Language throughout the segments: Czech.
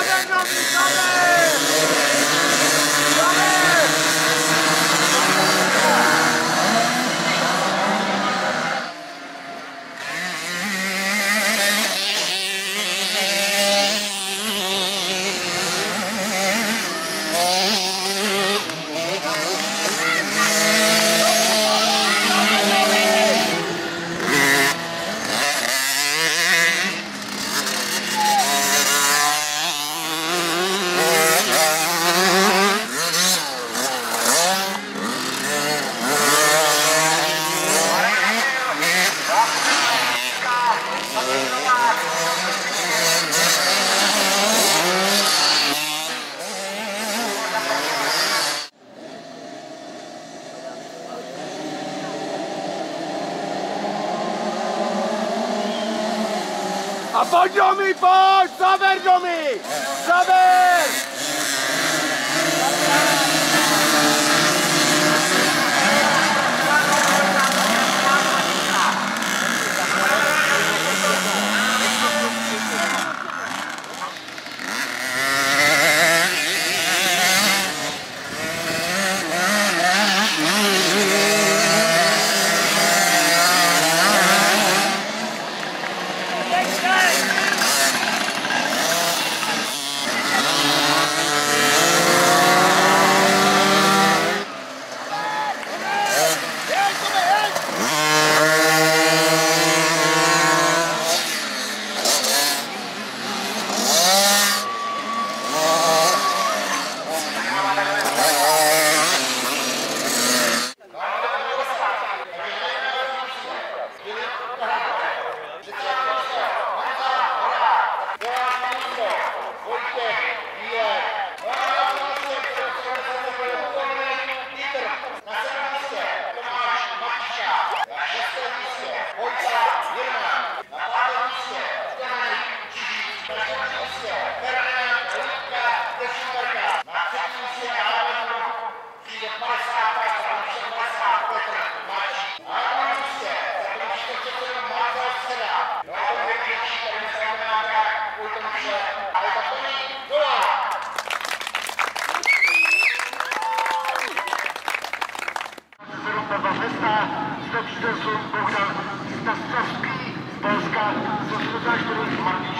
Abend noch, bis A pojď Romy, pojď! Zaber Romy! Zaber! Barbarzysta, Profesor Bogdan Staszewski, Polska Solidarność Marnić.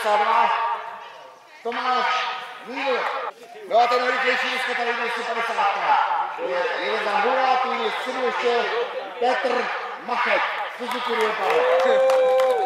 152. Tomáš Míl. Jo, no ten nejrychlejší dneska tady 250. Jeden za Hura, tu je ještě Petr Machet. Suzuki Rupalo.